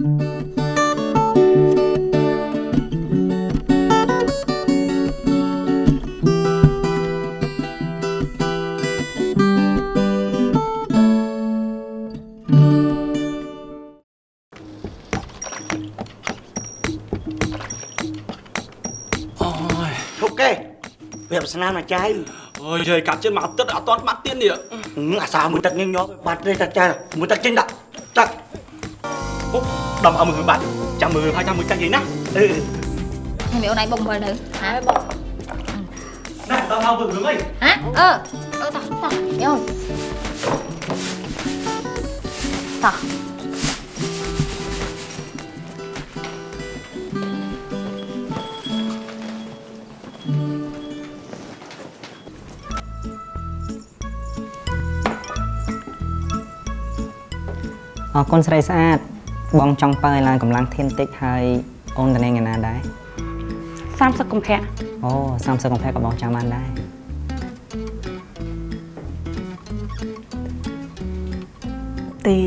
អូយធុកគេវាប្រស្នាមណាចៅអូយយាយកាត់ជិនមកទឹកអត់តន់បាត់ទៀតនេះអាសាមួយទឹកញញប់បាត់ទេតាចៅមួយទឹកចេញដាក់ទឹកពុកដំអើ មើលបាត់ចាំមើលហើយចាំមួយទឹកយាយណាអឺហើយមីអូនឯងបងមើលទៅហាបងណាដំអើមើ លរឿងអីហាអឺអឺតោះតោះមីអូនតោះអរគុណស្រីស្អាតបងចង់បើឲ្យឡើងកម្លាំងធានតិចហើយអូនតនេងឯណាដែរ30កុម្ភៈអូ30កំផែក៏បងចាំបានដែរទេ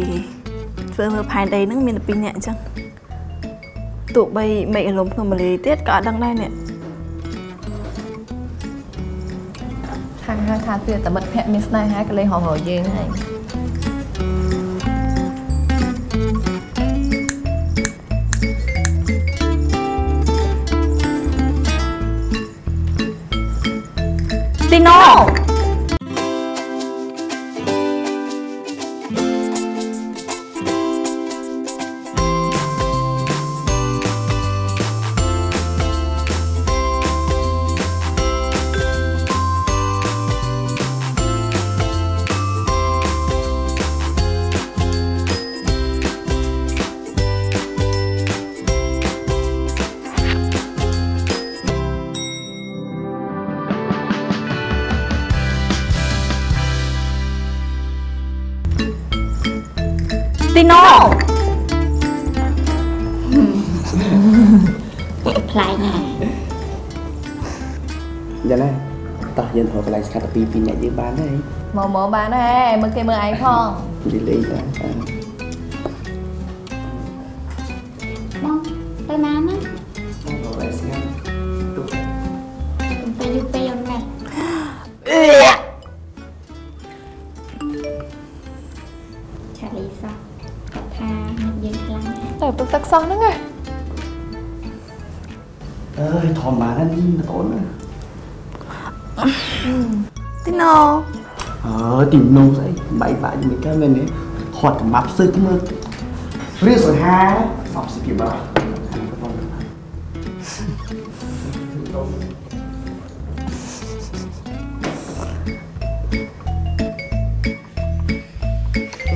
ធ្វើមើលផែនដីហ្នឹងមានតែពីរនាក់អញ្ចឹងទោះបីមេឃអលំក្នុងម៉ាលីទៀតក៏អត់ដឹងដែរអ្នកខាងហៅថាទៀតតែមិត្តភក្តិមានស្នេហាក៏លេងហៅរយើងហើយ ទីណូ កន្លែងស្កាត់តែពីរពីរអ្នកយើងបានហើយមកមកបានហើយមើលគេមើលឯងផងនិយាយលេងណាបងទៅណាហ្នឹងធ្វើកន្លែងស្ងាត់ទុកទៅយូរពេកអត់ណាស់ឆាលីសោះគាត់ថានឹងយើងខ្លាំងណាស់តែទុកទឹកសោះហ្នឹងហ៎អើយធំបានណាអូនណា ទីណូអើទីនោះស្អីបែកបាក់ជាមួយកាមែនទេខាត់កម្មាប់សឹកមើលរៀសង្ហាសពសិភាពបាទ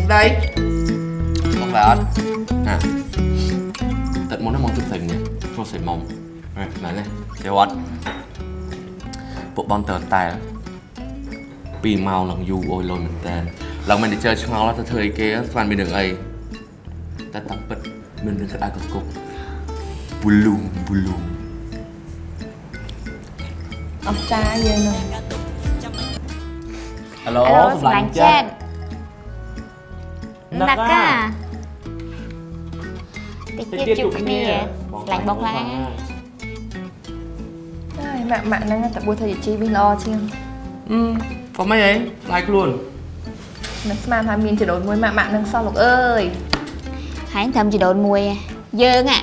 ស្ដីមក lại អត់ 2ម៉ោងឡើងយូរអូយលុយមែនតើឡើងមែនតែជើឆ្ងល់ទៅធ្វើអីគេស្មានមានរឿងអីតែតាមពិតមានរឿងក្តៅកគុកប៊ូលូងប៊ូលូងអត់ចាយើងនឹងហេឡូសម្លាញ់ចេតណាកាតិចទៀតជួបគ្នាស្លាញ់បងខ្លាំងណាស់ហើយម៉ាក់ម៉ាក់ហ្នឹងតែបួសធ្វើជាជីវិញល្អជាងអឺ ក៏មិនអីស្ដាយខ្លួននឹងស្មានថាមានចដូនមួយម៉ាក់ម៉ាក់ហ្នឹងសោះលោកអើយហើយត្រឹមជីដូនមួយឯងយើងអា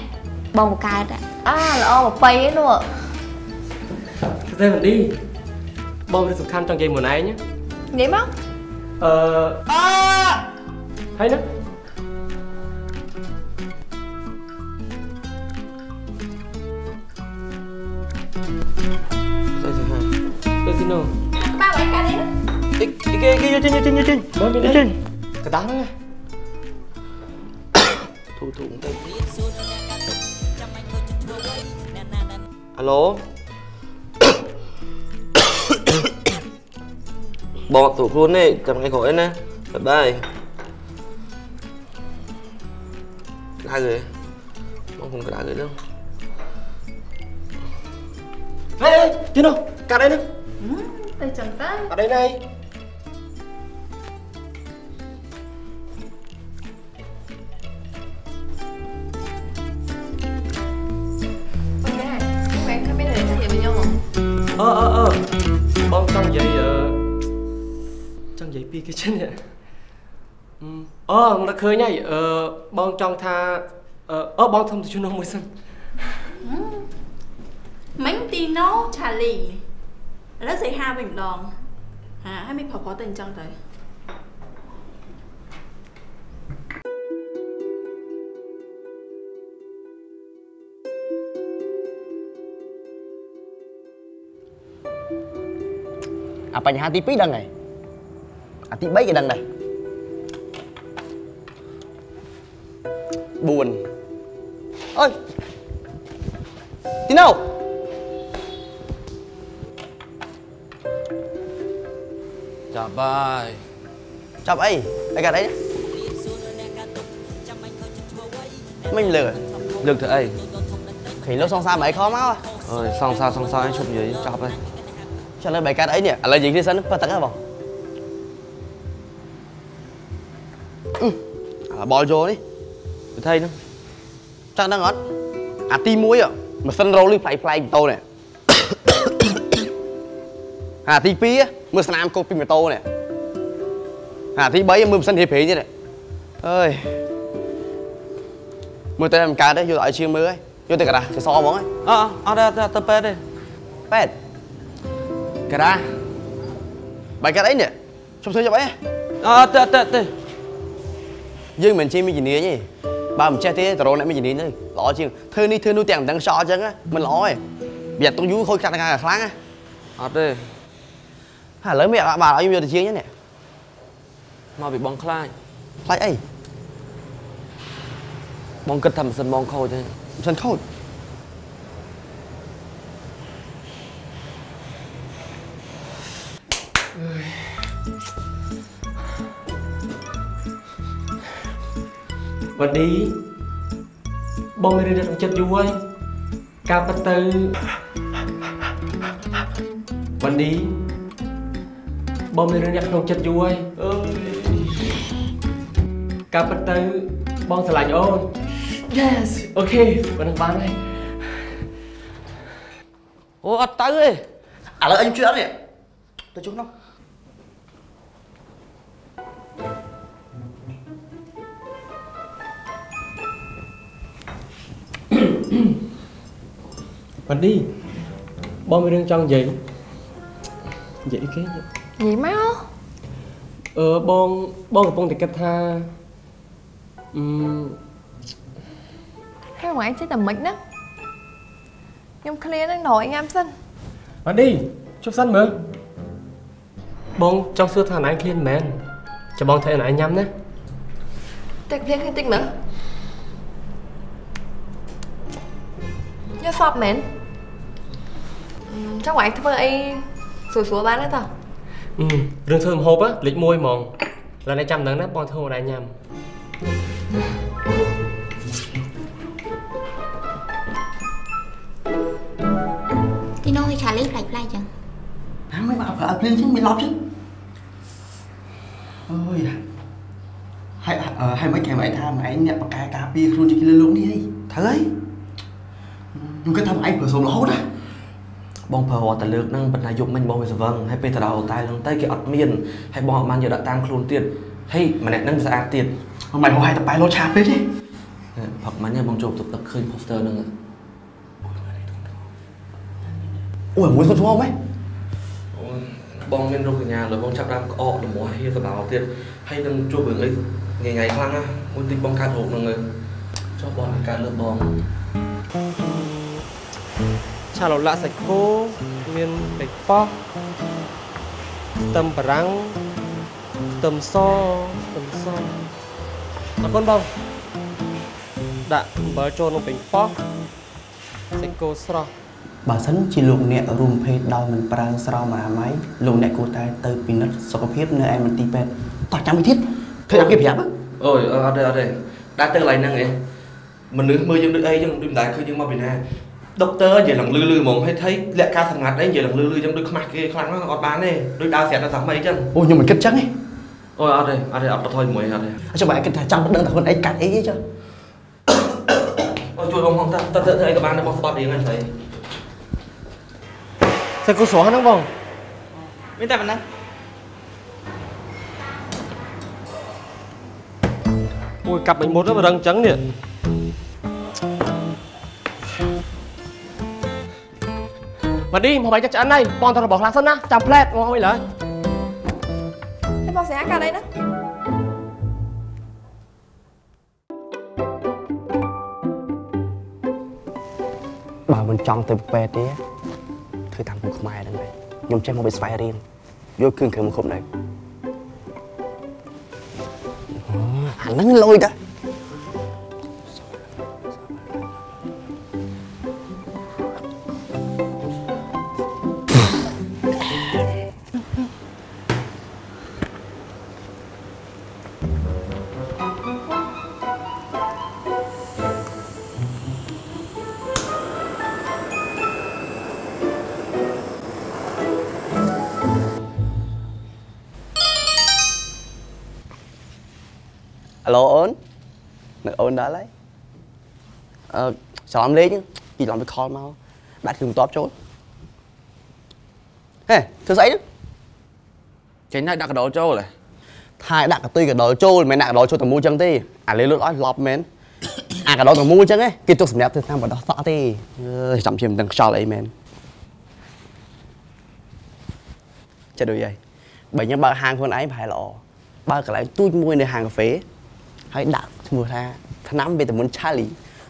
បងបកើតអាអាល្អបបៃឯនោះទេមិនឌីបងរឿងសំខាន់ចង់និយាយមួយឯងណានិយាយមកអឺអើហើយណាស្អីស្អីហ่าទៅទីនោះបាក់ឲ្យកាត់នេះ អីគេគេយកចេញយកចេញយកចេញមើលមានយកចេញកដាស់ហ្នឹងណាធូធូទៅអាឡូបងទូខ្លួននេះចាំថ្ងៃក្យាយពីគេចឹងនេះអឺអូនឹកឃើញហើយអឺបងចង់ថាអឺអូបងធំទៅជួយនោះមួយសិនមិញទីណូឆាលីឥឡូវសេហាវិញម្ដងហាឲ្យមិនប្រប្រទៅអញ្ចឹងទៅអាបញ្ហាទី2ដឹងហើយ អាទី3ក៏ដឹងដែរ4អើយទីណូចាប់បាយចាប់អីអីកាត់អីមិនលើកលើកទៅអីឃើញលោកសងសារមកអីខមកអើយសង្សារសង្សារ បលចូលនេះទៅថៃហ្នឹងចង់ដឹងអត់អាទី1ម៉ាស៊ីនរោលនេះផ្លៃផ្លៃម៉ូតូនេះអាទី2មើលស្នាមកូតពីម៉ូតូនេះអាទី3មើលម៉ាស៊ីនហេប្រេងទៀតអើយមើលតែមិនកើតទេយកឲ្យជាងមើលហើយយកទៅកាដាសសហ្មងហើយអអអត់ទេទៅពេទ្យទេប៉ែតកាដាបាយកាត់អីនេះជុំធ្វើចាប់អីអត់ទេទេទេ យើងមិនជាមីជំនាញទេបើមិនចេះទេតរោអ្នកមីជំនាញទៅល្អជាងធ្វើនេះធ្វើនោះទាំងមិនដឹងខ្យល់អញ្ចឹងមិនល្អទេវាទុកយូរខូចខាត់ខាងខ្លាំងណាអត់ទេហើយឥឡូវមានបាទឲ្យខ្ញុំយកទៅជាងនេះមកពីបងខ្លាចខ្លាចអីបងគិតថាម៉ាស៊ីនបងខូចទេមិនសិនខូច វ៉ាឌីបងមានរឿងក្នុងចិត្តយូរហើយការពិតទៅវ៉ាឌីបងមានរឿងក្នុងចិត្តយូរហើយអើយការពិតទៅបងស្រឡាញ់អូន Yes អូខេបងនឹងបានហើយអូអត់ទៅទេឥឡូវអញជួយអត់នេះទៅជុំនោះ វ៉ាឌីបងមានរឿងចង់និយាយនិយាយអីគេនិយាយមកអឺបងបងកំពុងតែគិតថាអឺហើយបងឯងចេះតែមិនហ្នឹងខ្ញុំឃ្លានហ្នឹងណយញ៉ាំសិនវ៉ាឌីជប់សិនមើលបងចង់សួរថាអនឯងឃ្លានមែនចាំបងធ្វើអនឯងញ៉ាំណាតិចភ្លៀងគ្នាតិចមើលញ៉ាំសពមែនអឺ ចង់បងឯងធ្វើអីស្រួលស្រួលៗបានទេតោះអឺរឿងធ្វើម្ហូបលេខ1ហ្មងឡើយឯងចាំដឹងណាបងធ្វើអនឯងញ៉ាំទីនោះឲ្យឆាលីផ្លែកផ្លែកចឹងហាមិនមកប្រើភ្លៀងចឹងមានឡប់ចឹងអូយហើយហើយមិនគេមកថាមកឯងអ្នកបកកែការពារខ្លួនជាគីលើលោកនេះហីត្រូវហើយខ្ញុំគិតថាមកឯងប្រើសូមរហូតណា បងប្រើរត់តែលើកហ្នឹងប៉ុន្តែយប់មិញបងវាស្វឹងហើយពេលទៅដល់ហូតែហ្នឹងទៅគេអត់មានហើយបងអត់បានយកដាក់តាមខ្លួនទៀតហើយម្នាក់ហ្នឹងវាស្អាតទៀតមិនហៅឲ្យតែបែរលោឆាពេកទេផឹកមិញហ្នឹងបងជួបទឹកទឹកឃើញ poster ហ្នឹងអូយមួយសុទ្ធឈ្មោះហ្មងបងមានរោគសញ្ញាលើបងចាប់ដើមក្អកលំមាស់ហៀកដោទៀតហើយនឹងជួបរឿងអីថ្ងៃថ្ងៃខ្លាំងណាមួយតិចបងកើតរោគហ្នឹងទៅចុះបងនឹងកើតលើបង ឆាឡូឡាក់សាច់គោមានពេជ្រប៉ោះខ្ទឹមបារាំងខ្ទឹមសខ្ទឹមសអរគុណបងដាក់អំបិលចូលក្នុងពេជ្រប៉ោះសាច់គោស្រស់បើសិនជាលោកអ្នករួមភេទដោយមិនប្រើស្រោមអនាម័យលោកអ្នកគួរតែទៅពិនិត្យសុខភាពនៅឯមន្ទីរពេទ្យតោះចាំវិធីធ្វើឲ្យគេប្រាប់អូយអត់ទេអត់ទេដាក់ទៅកន្លែងហ្នឹងឯងមនុស្សមើលយើងដូចអីចឹងដូចមិនដែលឃើញយើងមកពីណា ដុកទ័រនិយាយឡើងលឺលឺហ្មងហើយថៃលក្ខការសម្ងាត់អីនិយាយឡើងលឺលឺចឹងដូចខ្មាស់គេខ្លាំងណាស់អត់បានទេដូចដើរស្រាប់ដល់សាមីចឹងអូខ្ញុំមិនគិតចឹងទេអូយអត់ទេអត់ទេអត់បថយមួយអត់ទេចុះបើឯងគិតថាចង់ដឹងថាខ្លួនឯងកាត់អីទេចុះអូយជួយបងផងតើតើធ្វើអីក៏បានដែរបងស្បត់រៀងហ្នឹងស្អីសាច់គោស្រស់ហ្នឹងបងអមានតែប៉ុណ្ណឹងអូយកាប់មិនមុតទៅរឹងចឹងនេះ មកឌីមកបាយចិត្តឆ្អិនហើយបងទៅរបស់ខ្លះសិនណាចាំផ្លែតមកអីឡើយ Thế bác sẽ cả đây đó បើមិនចង់ទៅពេទ្យទេធ្វើតាមពួកខ្មែរហ្នឹងហើយខ្ញុំចេះមកពីស្វ័យរៀនយកគ្រឿងគ្រឿងមកគ្រប់នៅអូអាហ្នឹងលុយតា ឡូអូននៅអូនដល់ហើយអឺច្រឡំលេខពីឡំទៅខលមកដាក់គ្រឿងបន្ទាប់ចូលហេធ្វើស្អីហ្នឹងចេញហើយដាក់កដោចូលហ៎ថាឲ្យដាក់កតុយកដលចូលមិនមែនដាក់កដលចូលតែមួយចឹងទេអាលេលុតឲ្យឡប់មែនអាកដលតែមួយចឹងឯងគេទុកសម្រាប់ធ្វើតាមបដោះសក់ទេអើយចាំជាមិនដឹងខ្យល់អីមែនចិត្តដូចហើយបើខ្ញុំបើកហាងខ្លួនឯងប្រហែលល្អបើកកន្លែងទូចមួយនៅហាងកាហ្វេ ហើយដាក់ឈ្មោះថាថ្នាំវីតាមីនឆាលី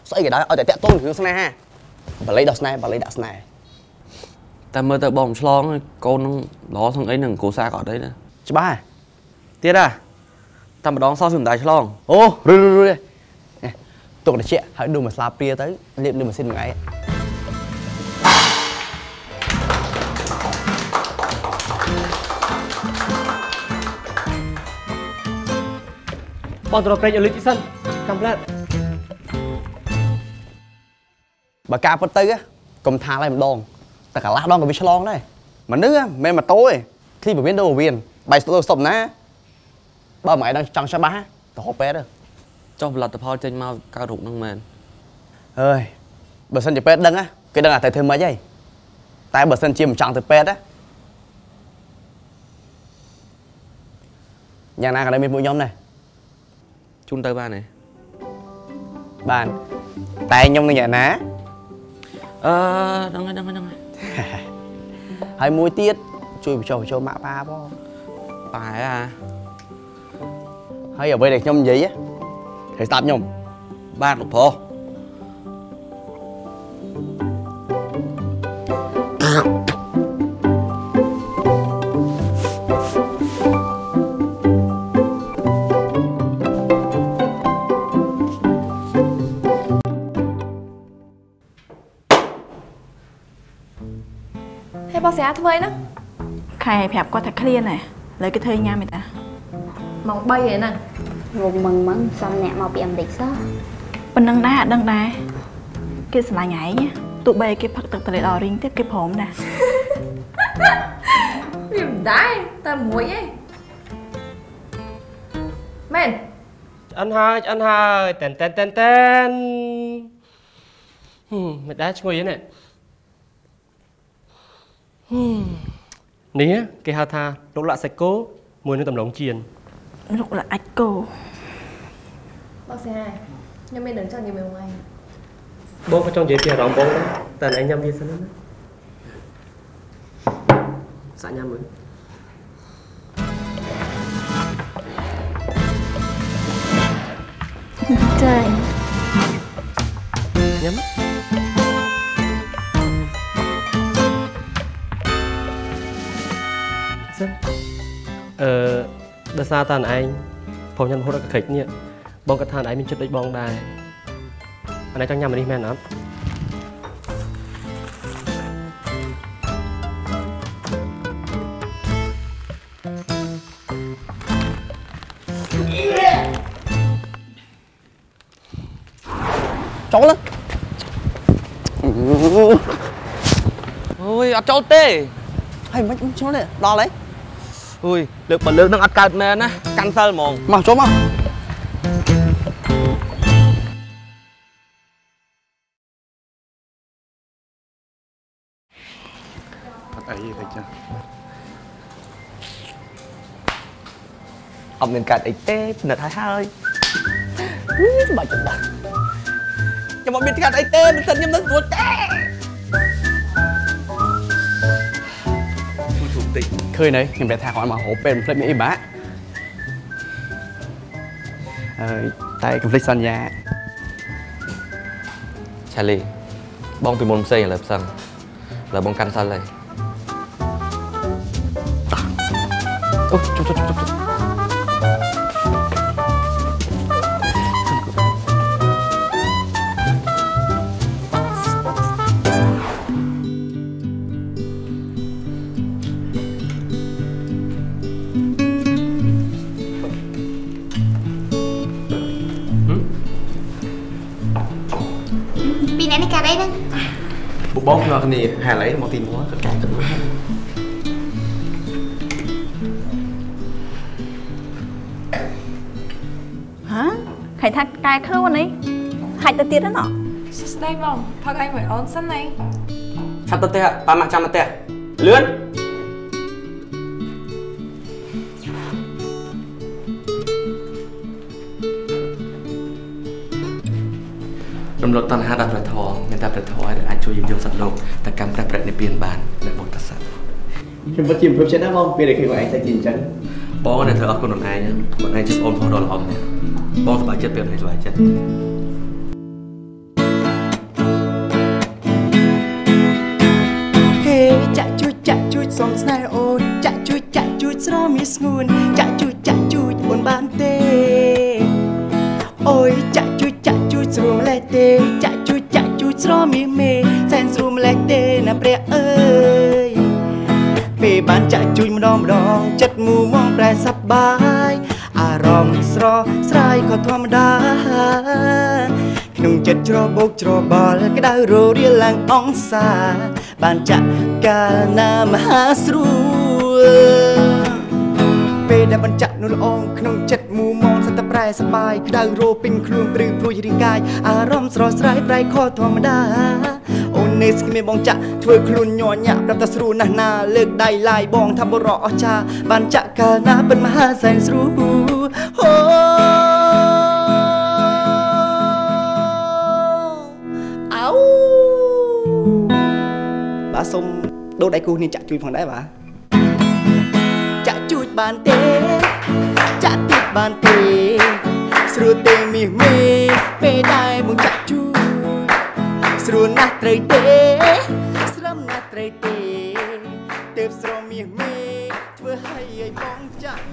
ស្អីក៏ដោយឲ្យតែតាក់ទងនឹងរឿងស្នេហាបល័យដោះស្នេហ៍បល័យដាក់ស្នេហ៍តែមើលទៅបងឆ្លងកូននឹងល្អទាំងអីនឹងគ្រូសាក៏អត់អីណាច្បាស់ហ៎ទៀតហ่ะតែម្ដងសោះវាមិនដែរឆ្លងអូរឿយរឿយរឿយនេះទុកតិចហើយដួសម្លាព្រាទៅលាបលើម៉ាស៊ីនមួយឯង បងទៅរកប្រេងអលីទីសិនចាំផ្លែតបើការពិតទៅកុំថាឡើយម្ដងតែកន្លះដងក៏វាឆ្លងដែរមនុស្សមិនមែនម៉ូតូទេគ្លីបវៀនដូវៀនបាយស្ទោស្តុបណាបើមិនឯងដឹងចង់ច្បាស់ទៅហូបពេទ្យទៅចុះផលិតផលចេញមកកើតរូបហ្នឹងមែនអើយបើសិនជាពេទ្យដឹងណាគេដឹងថាត្រូវធ្វើម៉េចហើយតែបើសិនជាមិនចង់ទៅពេទ្យណាយ៉ាងណាក៏នៅមានពួកខ្ញុំដែរ ជូនទៅបានទេបានតែខ្ញុំនឹងយ៉ាងណាអឺហ្នឹងហើយហ្នឹងហើយហ្នឹងហើយហើយមួយទៀតជួយបញ្ចុះបញ្ចូលម៉ាក់ប៉ាផងប៉ែអាហើយអ្វីដែលខ្ញុំនិយាយត្រូវស្ដាប់ខ្ញុំបាទលោកប្រុស Thế bác sẽ thôi đó ខែប្រាប់គាត់ថាឃ្លានហ៎ឥឡូវគេធ្វើញ៉ាំឯតា Mong bay vậy nè ងងមឹងមឹងសំអ្នកមកពីអាមេរិកសោះប៉ុណ្ណឹងដែរអត់ដឹងដែរគេស្រឡាញ់ឯងណាទោះបីគេផឹកទឹកតលេដល់រីងទៀតគេព្រមដែរ Vì mình đái Ta muối ấy Men ឆ្អិនហើយឆ្អិនហើយតែនតែនតែនតែនហឹមមិនដែរឈ្ងុយទេនេះហឹម នេះគេហៅថាលោកលាក់សាច់គោមួយនឹងដំឡូងចៀនរុកលអាចគោ Bác sẽ Nhưng mình đứng cho nhiều người បងក៏ចង់និយាយពីអារម្មណ៍បងដែរតែឯងញ៉ាំវាសិនណាសាក់ញ៉ាំមើលចាញ់ញ៉ាំ អឺដោយសារតានឯងផងញ៉ាំរហូតដល់កក្រិចនេះបងក៏ថានឯងមានចិត្តដូចបងដែរអានេះចង់ញ៉ាំអានេះមែនអត់ចូលទៅអូយអត់ចូលទេហើយមិនចូលទេដល់ហើយអូយ លើកបើលើកនឹងអត់កើតមែនណាកាន់សិលហ្មងមកចូលមកអត់អីទេចាអត់មានកាត់អីទេពិនិត្យឲ្យហើយសบายចិត្តណាស់ខ្ញុំអត់មានកាត់អីទេមិនសិនខ្ញុំនឹងស្រួលទេ ជួយធូបតិចឃើញហើយខ្ញុំប្រាប់ថាគាត់មករហូបពេលមិនភ្លេចមានអីបាក់ហើយតែកំភ្លេចសន្យាឆាលីបងពីមុនផ្សេងឥឡូវផ្សឹងឥឡូវបងកាន់សិលហើយអូជុំជុំជុំជុំ បងខ្ញុំគ្នាហេតុអីមកទីមួយក៏កាច់ទៅហាខៃថាកែខ្លួននេះហាច់ទៅទៀតហ្នឹងណោះសួស្ដីបងផឹកអីមួយអូនសិនណាឆាប់ទៅផ្ទះប៉ាម៉ាក់ចាំទៅផ្ទះលឿន រំលត់តណ្ហាដល់ព្រះធម៌មានតែព្រះធម៌ដែលអាចជួយយើងយកសត្វលោកទៅកម្មព្រះប្រនិព្វានបាននៅបុត្រស័ក្តិខ្ញុំពិតជាព្រមចិត្តណាបងពេលដែលឃើញបងឯងតែជាអញ្ចឹងបងនៅត្រូវអរគុណខ្លួនឯងខ្លួនឯងជាប្អូនផងដ៏ល្អម្នាក់បងសប្បាយចិត្តពេលឯងសប្បាយចិត្តហេចាក់ជួយចាក់ជួយសុំស្នេហ៍អូនចាក់ជួយចាក់ជួយស្រមានស្ងួន ស្រមានមេសែនស្រួលម្លេះទេណាព្រះអើយពេលបានចាក់ជួយម្ដងម្ដងចិត្តមូមងប្រែសប្បាយអារម្មណ៍ស្រស់ស្រាយក៏ធម្មតាក្នុងចិត្តច្របោកច្របល់ក្តៅររៀលឡើងអង្សា បានចាក់កាលណាមហាស្រួល ពេលដែលបញ្ចាក់នោះល្អងក្នុងចិត្តមូមងសត្វតែប្រែសបាយក្តៅរោពេញខ្លួនព្រឺព្រួយរាងកាយអារម្មណ៍ស្រស់ស្រាយប្រៃខធម្មតាអូននេះស្គីមានបងចាក់ធ្វើខ្លួនញ័រញាក់ប្រាប់តែស្រួលណាស់ណាលើកដៃឡាយបងថាបរោះអស្ចារ្យបានចាក់កាលណាពិនមហាសែនស្រួលអូអោបាទសុំដូរដៃគូនេះចាក់ជួយផងដែរបាទចាក់ជួយ បានទេចាក់ទៀតបានទេស្រួលទេមាសមេពេលដែរមកចាក់ជួយស្រួលណាស់ត្រូវទេ ស្រឹមណាស់ត្រូវទេទើបស្រមាសមេធ្វើឲ្យឲ្យបងចាក់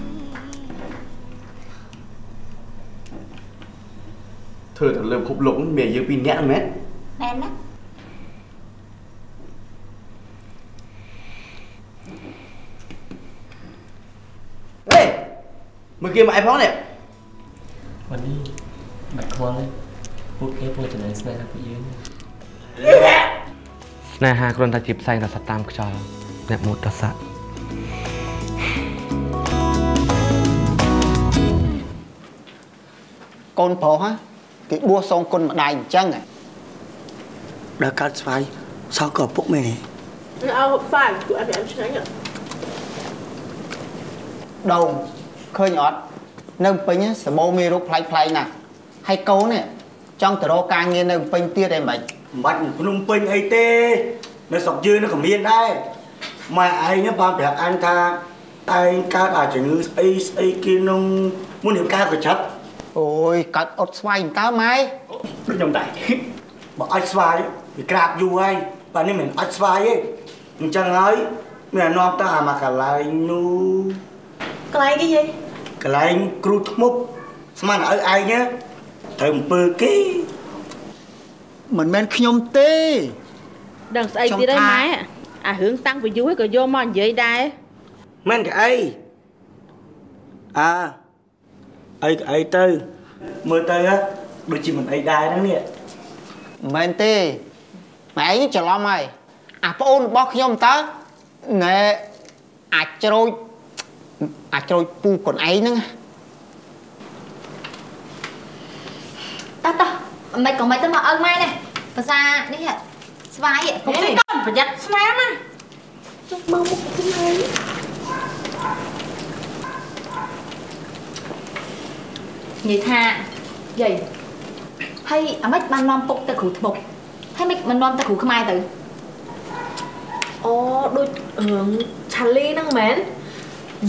ធ្វើទៅលើពិភពលោកមានយើងពីរនាក់មែនមែនណា ហេ មួយគេមកអីផងនេះមិននេះមិនខ្វល់ទេពួកគេពួកចំណេញស្នេហាពួកយើងស្នេហាគ្រាន់តែជាផ្សែងរស័ព្ទតាមខ្យល់អ្នកមុតរស័ព្ទកូនប្រុសហ៎គេបួសសងគុណម្ដាយអញ្ចឹងដល់កាត់ស្វាយសោកក៏ពុកមែនអោប៉ាទូអត់ឆ្ងាញ់ដង ឃើញអត់នៅភ្នំពេញសបោមានរូបប្លែកប្លែកណាស់ហើយកូននេះចង់ទៅរកការងារនៅភ្នំពេញទៀតអីមិនមិនបាច់ភ្នំពេញអីទេនៅស្រុកយើងនោះក៏មានដែរម៉ែឯងហ្នឹងបានប្រាប់អញថាឯងកើតអាចជំងឺស្អីស្អីគេនោះមុនរៀបការក៏ចិត្តអូយកាត់អត់ស្វាយតើម៉ែដូចខ្ញុំដែរបើអត់ស្វាយវាក្រាបយូរហើយបាទនេះមិនអត់ស្វាយទេអញ្ចឹងហើយមានអានាំទៅអាមកកន្លែងនោះ កន្លែងគេយីកន្លែងគ្រូធ្មប់ស្មានឲ្យឯងណាត្រូវអំពើគេមិនមែនខ្ញុំទេដឹងស្អីទៀតហើយម៉ែអារឿងតាំងពីយូរហើយក៏យកមកនិយាយដែរមែនក៏អីអើអីក៏អីទៅមើលទៅហ៎ដូចជាមិនអីដែរហ្នឹងនេះមិនមែនទេម៉ែឯងច្រឡំហើយអាប្អូនរបស់ខ្ញុំតើណែអាចជ្រូច អាចជ្រូចពូខ្លួនឯងហ្នឹងតោះតោះមិនក៏មិនទៅមកឪម៉ែនេះភាសានេះហ่ะស្វាយកុំនេះស៊ីកូនប្រយ័ត្នស្នាមណាចុះមើលមុខខ្លួនឯងនិយាយថាយាយហើយអាម៉េចបាននាំពុកទៅគ្រូថ្មុកហើយមិនមិននាំទៅគ្រូខ្មែរទៅអូដូចរឿងឆាលីហ្នឹងមែន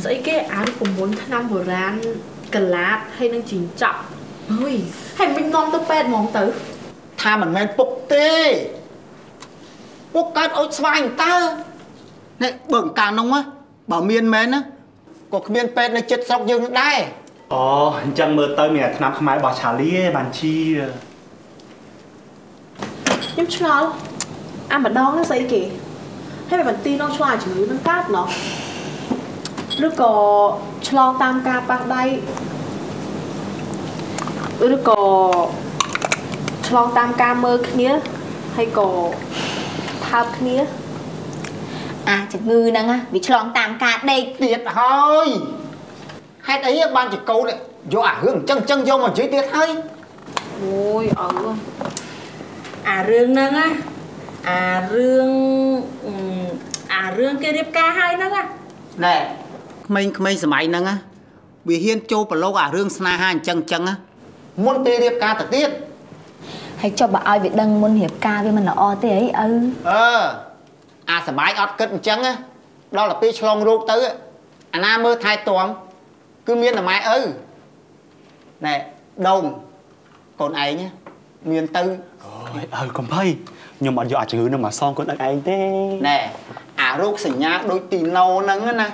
ស្អីគេអារូបមន្តឆ្នាំបុរាណកលាតហើយនឹងជីងចប់អើយហើយមិននាំទៅពេទ្យហ្មងទៅ ថាមិនមែនពុកទេពុកកើតអុចស្វាយតើនេះបើអង្ការនោះណាបើមានមែនណាក៏គ្មានពេទ្យនៅចិត្តស្រុកយើងនឹងដែរអូអញ្ចឹងមើលទៅមានតែឆ្នាំខ្មែររបស់ឆាលីឯងបានជាខ្ញុំឆ្ងល់អាម្ដងហ្នឹងស្អីគេហើយមិនបន្ទីនោះឆ្លងជំងឺនឹងកើតណោះ ឬក៏ឆ្លងតាមការប៉ះដៃឬក៏ឆ្លងតាមការមើលគ្នាហើយក៏ថើបគ្នាអាជំងឺហ្នឹងណាវាឆ្លងតាមការដេកទៀតហើយហេតុអីបានចកោតយកអារឿងអញ្ចឹងអញ្ចឹងយកមកនិយាយទៀតហើយអូយអើអារឿងហ្នឹងណាអារឿងអឺអារឿងគេរៀបការហើយហ្នឹងណាណែ ក្មេងៗសម័យហ្នឹងណាវាហ៊ានចូលប្រឡូកអារឿងស្នេហាអញ្ចឹងអញ្ចឹងណាមុនពេលរៀបការទៅទៀតហើយចុះបើឲ្យវាដឹងមុនរៀបការវាមិនល្អទេអីឪអឺអាសបាយអត់គិតអញ្ចឹងណាដល់ទៅពេលឆ្លងរោគទៅអាណាមើលថែទាំគឺមានតែម៉ែឪណែដងកូនឯងណាមានទៅអូយអើកំភៃខ្ញុំអត់យកអាជំងឺនឹងមកសងខ្លួនឯងទេណែអារោគសញ្ញាដូចទីណូហ្នឹងណា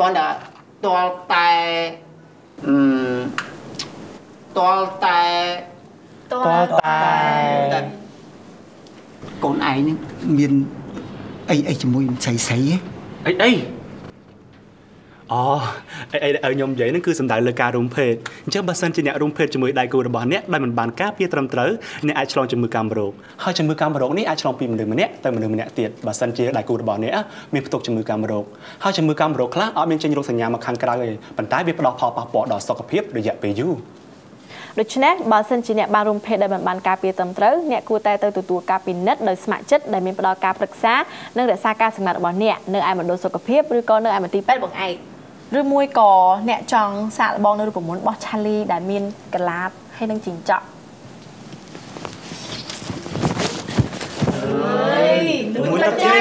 តន់តែតល់តែអឺតល់តែតើតែកូនឯងហ្នឹងមានអីអីជាមួយស្រីស្រីហ៎អីអី អូអីអីដែលខ្ញុំនិយាយហ្នឹងគឺសំដៅលើការរួមភេទអញ្ចឹងបើសិនជាអ្នករួមភេទជាមួយដៃគូរបស់អ្នកដែលមិនបានការពារត្រឹមត្រូវអ្នកអាចឆ្លងជំងឺកាមរោគហើយជំងឺកាមរោគនេះអាចឆ្លងពីមនុស្សម្នាក់ទៅមនុស្សម្នាក់ទៀតបើសិនជាដៃគូរបស់អ្នកមានផ្ទុកជំងឺកាមរោគហើយជំងឺកាមរោគខ្លះអត់មានចេញរោគសញ្ញាមកខាងក្រៅទេប៉ុន្តែវាផ្ដល់ផលប៉ះពាល់ដល់សុខភាពរយៈពេលយូរដូច្នេះបើសិនជាអ្នកបានរួមភេទដែលមិនបានការពារត្រឹមត្រូវអ្នកគួរតែទៅទទួលការពិនិត្យដោយស្ម័គ្រចិត្តដែលមានផ្ដល់ការប្រឹក្សានិងរក្សាការសម្ងាត់របស់អ្នកនៅឯមណ្ឌលសុខភាពឬក៏នៅឯមន្ទីរពេទ្យបងឯង ឬមួយក៏អ្នកចង់សាកល្បងនៅរូបមន្តរបស់ឆាលីដែលមានកលាតហើយនឹងជីងចក់មួយទឹកចេញ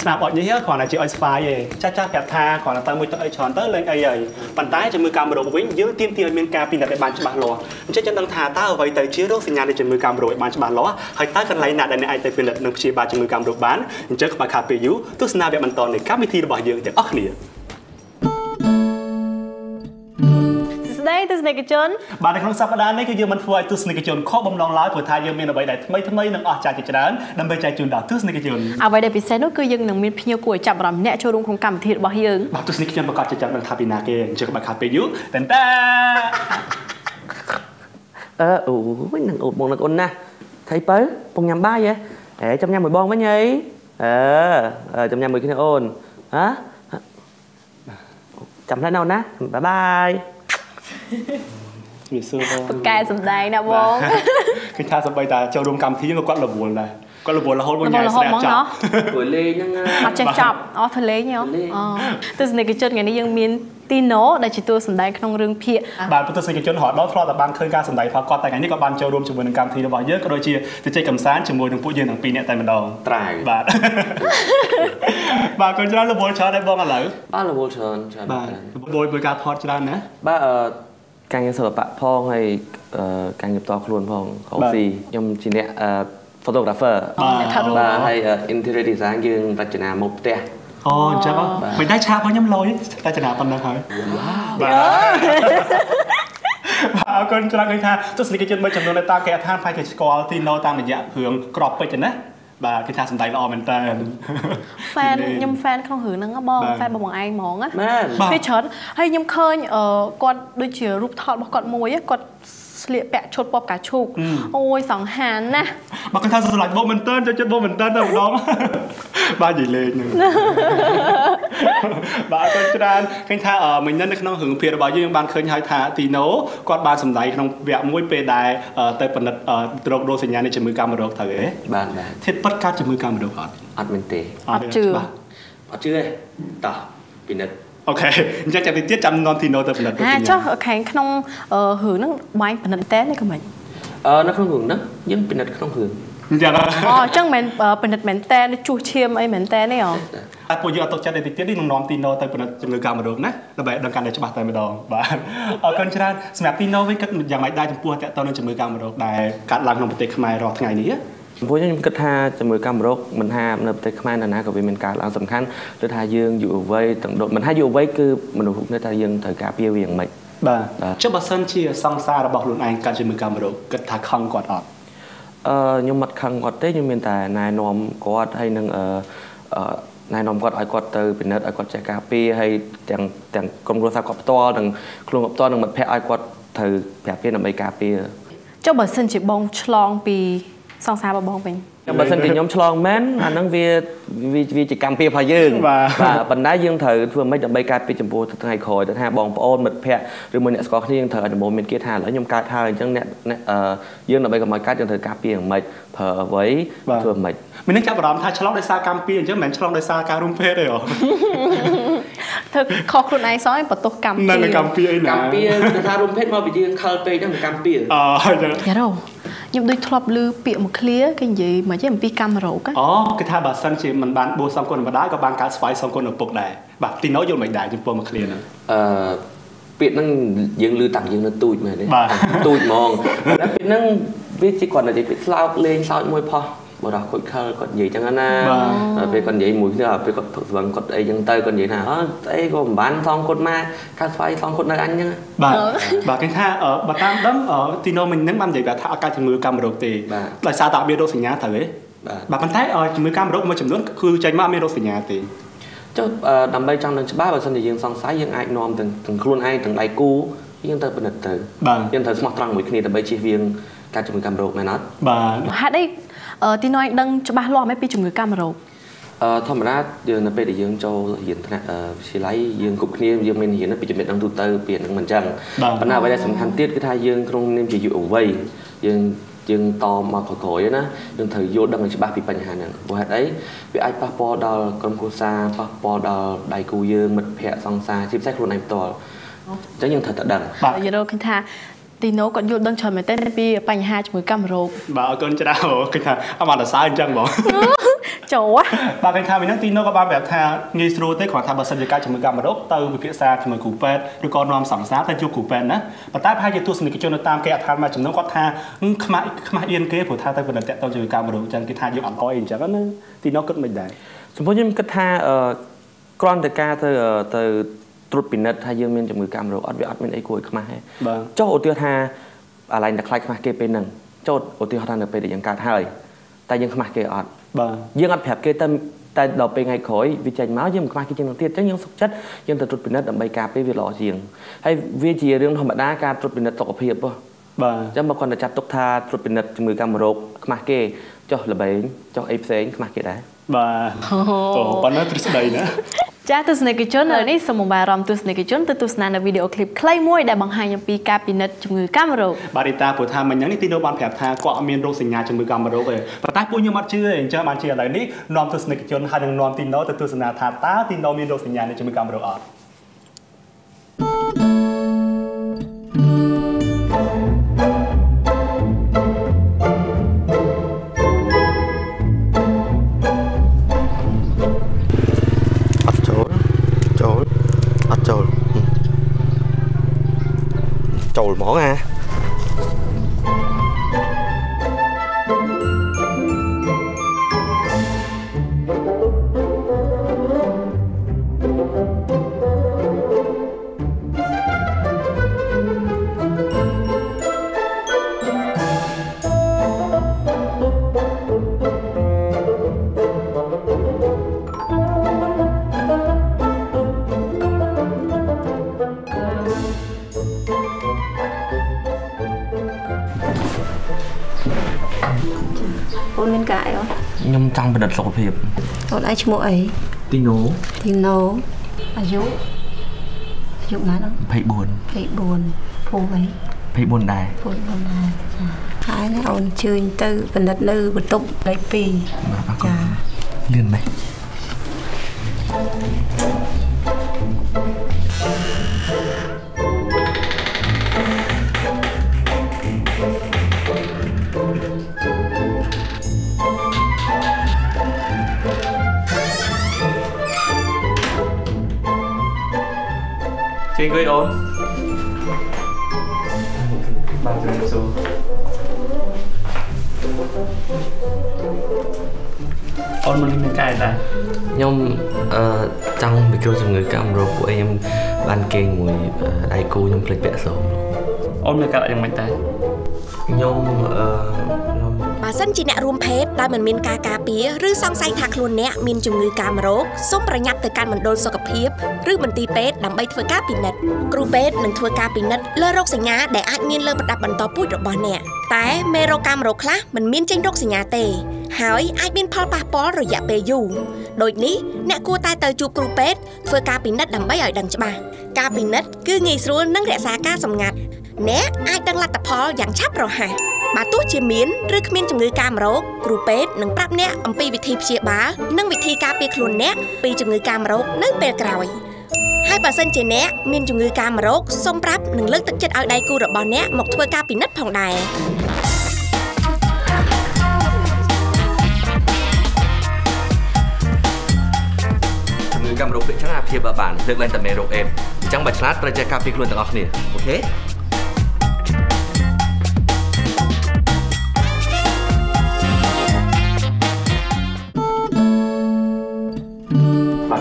ស្នាប់អត់នេះគ្រាន់តែជាអុយស្វាយទេចាស់ចាស់ប្រាប់ថាគ្រាន់តែទៅមួយទឹកអីច្រើនទៅលេងអីហើយប៉ុន្តែជំងឺកាមរោគវិញយើងទាមទារឲ្យមានការពិនិត្យឲ្យបានច្បាស់លាស់អញ្ចឹងយើងដឹងថាតើអ្វីទៅជារោគសញ្ញានៃជំងឺកាមរោគឲ្យបានច្បាស់លាស់ហើយតើកន្លែងណាដែលអ្នកអាចទៅពិនិត្យនិងព្យាបាលជំងឺកាមរោគបានអញ្ចឹងខ្វះខាតពេលយូរទស្សនាវគ្គបន្តនៃកម្មវិធីរបស់យើងទាំងអស់គ្នា សួស្តីទស្សនិកជនបាទនៅក្នុងសប្តាហ៍នេះគឺយើងមិនធ្វើឲ្យទស្សនិកជនខកបំណងឡើយព្រោះថាយើងមានអ្វីដែលថ្មីថ្មីនិងអស្ចារ្យជាច្រើនដើម្បីចែកជូនដល់ទស្សនិកជនអ្វីដែលពិសេសនោះគឺយើងនឹងមានភ្ញៀវគួរឲ្យចាប់អារម្មណ៍អ្នកចូលរួមក្នុងកម្មវិធីរបស់យើងបាទទស្សនិកជនប្រកាសជាចាំដឹងថាពីណាគេអញ្ចឹងបើខាត់ពេលយូរតែតែអឺអូយនឹងអូនបងនឹងអូនណាថៃបើពងញ៉ាំបាយហ៎ហេចាំញ៉ាំមួយបងវិញអីអឺអឺចាំញ៉ាំមួយគ្នាអូនហ៎ចាំផ្លែណៅណាបាយបាយ វាសួរបងប្រកែសំដែងណាបងឃើញថាសម្បីតាចូលរួមកម្មវិធីក៏គាត់រវល់ដែរ គាត់រវល់រហូតមកញ៉ាំរវល់រហូតស្រាប់ហ្មងចណោះប់ព្រោះលេងហ្នឹងអត់ចេះចប់អស់ធ្វើលេងហ៎អូទស្សនិកជនថ្ងៃនេះយើងមានទីណូដែលជាតួសម្ដែងក្នុងរឿងភាគបាទទស្សនិកជនរហូតដល់ធ្លាប់តែបានឃើញការសម្ដែងផលគាត់តែថ្ងៃនេះក៏បានចូលរួមជាមួយនឹងកម្មវិធីរបស់យើងក៏ដូចជាទៅជែកកម្សាន្តជាមួយនឹងពួកយើងទាំងពីរនាក់តែម្ដងត្រៅបាទបាទក៏ច្រើនរវល់ច្រើនដែរបងឥឡូវបាទរវល់ច្រើនច្រើនបាទរវល់មួយការថតច្រើនណាបាទអឺការងារសិល្បៈផងហើយអឺការងារផ្ទាល់ខ្លួនផងខុសបាទស៊ីខ្ញុំជាអ្នកអឺ photographer បាទអ្នកថតរូបបាទហើយអឺ interior design យើងរចនាមកផ្ទះអូអញ្ចឹងហ៎បាទមិនដែរឆាប់របស់ខ្ញុំលយតែចំណាប៉ុណ្ណឹងហើយបាទបាទអរគុណច្រើនឃើញថាទស្សនិកជនមួយចំនួននៅតាមគេអដ្ឋានប្រហែលជាស្គាល់ទីណូតាមរយៈរឿងក្របពេជ្រណាបាទគេថាសម្ដែងល្អមែនតើហ្វេនខ្ញុំហ្វេនក្នុងរឿងហ្នឹងហ៎បងបាទហ្វេនរបស់បងឯងហ្មងណាមែនបាទវាច្រើនហើយខ្ញុំឃើញអឺគាត់ដូចជារូបថតរបស់គាត់មួយហ៎គាត់ ស្លៀកពាក់ឈុតពណ៌ផ្កាឈូកអូយសង្ហានណាស់បើគាត់ថាស្រឡាញ់បងមែនតើចូលចិត្តបងមែនតើតែម្ដងបាទនិយាយលេងហ្នឹងបាទអរគុណច្រើនឃើញថាអឺមិញនេះនៅក្នុងរឿងភាគរបស់យើងបានឃើញហើយថាទីណូគាត់បានសម្ដែងក្នុងវគ្គមួយពេលដែលអឺទៅពិនិត្យអឺរោគរោគសញ្ញានៃជំងឺកាមរោគទៅហ៎បាទបាទធៀបពិតកើតជំងឺកាមរោគអត់អត់មែនទេអត់ជឿបាទអត់ជឿទេតោះពិនិត្យ អអូខេអញ្ចឹងចាប់ពីទៀតចាំនាំទីណូទៅផលិតអាចុះខាងក្នុងអឺរឿងហ្នឹងបាញ់ប៉និតតែនេះក៏មិនអឺនៅក្នុងរឿងហ្នឹងយើងពិនិត្យក្នុងរឿងអញ្ចឹងអូអញ្ចឹងមិនអឺប៉និតមែនតែជួសឈាមអីមែនតែនេះហ៎តែពួកយើងអត់ទុកចិត្តទេតិចទៀតនេះនឹងនាំទីណូទៅផលិតជំងឺកាមរោគណាដើម្បីឲ្យដឹងកាន់តែច្បាស់តែម្ដងបាទអរគុណច្រើនសម្រាប់ទីណូវិញគិតយ៉ាងម៉េចដែរចំពោះតកតទៅនឹងជំងឺកាមរោគដែលកាត់ឡើងក្នុងប្រទេសខ្មែររាល់ថ្ងៃនេះ ចំពោះខ្ញុំគិតថាជំងឺកាមរោគមិនថានៅប្រទេសខ្មែរនៅណាក៏វាមានការឡើងសំខាន់គឺថាយើងយុវវ័យទាំងដូចមិនថាយុវវ័យគឺមនុស្សគ្រប់គ្នាថាយើងត្រូវការពារវាយ៉ាងម៉េចបាទចុះបើសិនជាសង្សាររបស់ខ្លួនឯងកាត់ជំងឺកាមរោគគិតថាខឹងគាត់អត់អឺខ្ញុំមិនខឹងគាត់ទេខ្ញុំមានតែណែនាំគាត់ហើយនឹងអឺអឺណែនាំគាត់ឲ្យគាត់ទៅពិនិត្យឲ្យគាត់ចេះការពារហើយទាំងទាំងក្រុមគ្រួសារគាត់ផ្ទាល់និងខ្លួនគាត់ផ្ទាល់និងមិត្តភ័ក្តិឲ្យគាត់ត្រូវប្រាប់គេដើម្បីការពារចុះបើសិនជាបងឆ្លងពី សង្សាររបស់បងវិញបើសិនជាខ្ញុំឆ្លងមែនអាហ្នឹងវាវាវាជាកម្មពីរបស់យើងបាទបាទប៉ុន្តែយើងត្រូវធ្វើម៉េចដើម្បីការពារចំពោះទៅថ្ងៃក្រោយទៅថាបងប្អូនមិត្តភ័ក្តិឬមួយអ្នកស្គាល់គ្នាយើងត្រូវអនុមោទមានគេថាឥឡូវខ្ញុំកើតហើយអញ្ចឹងអ្នកអ្នកអឺយើងដើម្បីកុំឲ្យកើតយើងត្រូវការពារយ៉ាងម៉េចប្រើអ្វីធ្វើម៉េចមាននឹងចាប់អារម្មណ៍ថាឆ្លងដោយសារកម្មពីអញ្ចឹងមិនមែនឆ្លងដោយសារការរួមភេទទេហ៎ ធ្វើខុសខ្លួនឯងសោះឯងបន្ទោសកម្មនៅនឹងកម្មពីអីណាកម្មពីគឺថារួមភេទមកពីយើងខលពេកហ្នឹងកម្មពីអអញ្ចឹងយ៉ារ៉ូខ្ញុំដូចធ្លាប់ឮពាក្យមួយឃ្លាគេនិយាយមកចេះអំពីកម្មរោគអូគឺថាបើសិនជាមិនបានបួសសំគុណម្ដាយក៏បានកើតស្វ័យសំគុណឪពុកដែរបាទទីណូយល់មិនដែរចំពោះមួយឃ្លាហ្នឹងអឺពាក្យហ្នឹងយើងឮតាំងយើងនៅទូចមែនទេបាទទូចហ្មងតែពាក្យហ្នឹងវាជាគាត់និយាយពាក្យស្លោកលេងសើចមួយផុស បរោះខូចខលគាត់និយាយចឹងណាបាទពេលគាត់និយាយមួយគ្នាពេលគាត់ស្វឹងគាត់អីចឹងទៅគាត់និយាយថាអឺអីក៏មិនបានសងគាត់មកកើតស្វ័យសងគាត់នៅអញចឹងបាទបាទគេថាអឺបើតាមដឹងអឺទីណូមិញហ្នឹងបាននិយាយថាអត់កើតជំងឺកាមរោគទេបាទដោយសារតែអត់មានរោគសញ្ញាត្រូវទេបាទបាទប៉ុន្តែអឺជំងឺកាមរោគមួយចំនួនគឺចេញមកអត់មានរោគសញ្ញាទេចុះអឺដើម្បីចង់ដឹងច្បាស់បើសិនជាយើងសង្ស័យយើងអាចនាំទាំងទាំងខ្លួនឯងទាំងដៃគូយើងទៅពិនិត្យទៅបាទយើងត្រូវស្មោះត្រង់មួយគ្នាដើម្បីជៀសវាងការជំងឺកាមរោគមែនអត់បាទហេតុអីអឺ ទីណយដឹងច្បាស់លាស់ហ្មងពីជំងឺកម្មរោគអឺធម្មតាយើងនៅពេលដែលយើងចូលរៀនថ្នាក់អឺវិទ្យាល័យយើងគ្រប់គ្នាយើងមានរៀនពីចំណេះដឹងទូទៅពីហ្នឹងមិនអញ្ចឹងបាទប៉ុន្តែអ្វីដែលសំខាន់ទៀតគឺថាយើងក្នុងនាមជាយុវវ័យយើងយើងតមកក្រោយៗណាយើងត្រូវយល់ដឹងឲ្យច្បាស់ពីបញ្ហាហ្នឹងព្រោះហេតុអីវាអាចប៉ះពាល់ដល់ក្រុមគ្រួសារប៉ះពាល់ដល់ដៃគូយើងមិត្តភ័ក្តិសង្សារជាពិសេសខ្លួនឯងផ្ទាល់អញ្ចឹងយើងត្រូវតែដឹងយល់ឃើញថា ទីណូគាត់យល់ដឹងច្រើនមែនទែនពីបញ្ហាជំងឺកម្មរោគបាទអរគុណច្រើនគេថាអត់បានតែសើអញ្ចឹងហ្មងចូលបាទគេថាវិញហ្នឹងទីណូក៏បានប្រាប់ថាងាយស្រួលទេគ្រាន់ថាបើសិនជាកើតជំងឺកាមរោគទៅវិភាសាជាមួយគ្រូពេទ្យឬក៏នាំសង្សារទៅជួបគ្រូពេទ្យណាប៉ុន្តែប្រហែលជាទស្សនិកជននៅតាមគេអត់ថាមួយចំនួនគាត់ថាហឹមខ្មាស់ខ្មាស់អៀនគេព្រោះថាទៅពិនិត្យតាក់ទងជំងឺកាមរោគអញ្ចឹងគេថាយើងអត់អោយអញ្ចឹងណាទីណូគិតមិនដែរចំពោះខ្ញុំគិតថាអឺគ្រាន់តែការទៅអឺទៅ ត្រួតពិនិត្យថាយើងមានជំងឺកាមរោគអត់វាអត់មានអីគួរឲ្យខ្មាស់ទេបាទចុះឧទាហរណ៍ថាអាឡែងតែខ្លាចខ្មាស់គេពេលហ្នឹងចុះឧទាហរណ៍ថានៅពេលដែលយើងកើតហើយតែយើងខ្មាស់គេអត់បាទយើងអត់ប្រាប់គេតែតែដល់ពេលថ្ងៃក្រោយវាចេញមកយើងមិនខ្មាស់គេជាងនឹងទៀតអញ្ចឹងយើងសុខចិត្តយើងទៅត្រួតពិនិត្យដើម្បីការពារវាល្អជាងហើយវាជារឿងធម្មតាការត្រួតពិនិត្យសុខភាពហ៎បាទអញ្ចឹងបើគាត់តែចាត់ទុកថាត្រួតពិនិត្យជំងឺកាមរោគខ្មាស់គេចុះល្បែងចុះអីផ្សេងខ្មាស់គេដែរ បាទអូប៉ុណ្ណឹងទ្រឹស្ដីណាចាទស្សនិកជនឥឡូវនេះសូមបំរើអារម្មណ៍ទស្សនិកជនទៅទស្សនានៅវីដេអូឃ្លីបខ្លីមួយដែលបង្ហាញអំពីការពិនិត្យជំងឺកាមរោគបាទរីតាព្រោះថាមិញហ្នឹងនេះទីណូបានប្រាប់ថាគាត់អត់មានរោគសញ្ញាជំងឺកាមរោគទេប៉ុន្តែពួកខ្ញុំអត់ជឿទេអញ្ចឹងបានជាឥឡូវនេះនាំទស្សនិកជនហើយនឹងនាំទីណូទៅទស្សនាថាតើទីណូមានរោគសញ្ញានៃជំងឺកាមរោគអត់ ចូលហ្ពិនិត្យសុខភាពអូនឯងឈ្មោះអីទីណូទីណូអាយុអាយុប៉ុន្មានអូន24 24ភូមិអី24ដែរភូមិប៉ុន្មានចាហើយណាអូនអញ្ជើញទៅពិនិត្យនៅបន្ទប់លេខ2ចាលឿនម៉េច ជួយអង្គុយអូនបាទជំរាបសួរអូនមិនមានកាយដែរខ្ញុំអឺចង់ពីគ្រោះជំងឺកាមរោគពួកឯងខ្ញុំបានគេងមួយអឺដៃគូខ្ញុំភ្លេចពាក់សូមអូនមានកាយយ៉ាងម៉េចដែរខ្ញុំអឺ បើសិនជាអ្នករួមភេទដែលមិនមានការការពារឬសង្ស័យថាខ្លួនអ្នកមានជំងឺកាមរោគសូមប្រញាប់ទៅកាន់មណ្ឌលសុខភាពឬមន្ទីរពេទ្យដើម្បីធ្វើការពិនិត្យគ្រូពេទ្យនឹងធ្វើការពិនិត្យលើរោគសញ្ញាដែលអាចមានលើប្រដាប់បន្តពូជរបស់អ្នកតែមេរោគកាមរោគខ្លះមិនមានចេញរោគសញ្ញាទេ ហើយអាចមានផលប៉ះពាល់រយៈពេលយូរដូចនេះអ្នកគួរតែទៅជួបគ្រូពេទ្យធ្វើការពិនិត្យដើម្បីឲ្យដឹងច្បាស់ការពិនិត្យគឺងាយស្រួលនិងរក្សាការសម្ងាត់អ្នកអាចដឹងលទ្ធផលយ៉ាងឆាប់រហ័ស បើទោះជាមានឬគ្មានជំងឺកាមរោគគ្រូពេទ្យនឹងប្រាប់អ្នកអំពីវិធីព្យាបាលនិងវិធីការពារខ្លួនអ្នកពីជំងឺកាមរោគនៅពេលក្រោយហើយបើសិនជាអ្នកមានជំងឺកាមរោគសូមប្រាប់និងលើកទឹកចិត្តឲ្យដៃគូរបស់អ្នកមកធ្វើការពិនិត្យផងដែរជំងឺកាមរោគភាគច្រើនអាចព្យាបាលបានលើកឡើងតែមេរោគអេដអញ្ចឹងបើឆ្លាតត្រូវចេះការពារខ្លួនទាំងអស់គ្នាអូខេ